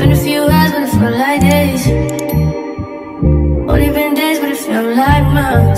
Been a few hours, but it felt like days. Only been days, but it felt like months.